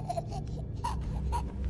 Ha ha ha ha!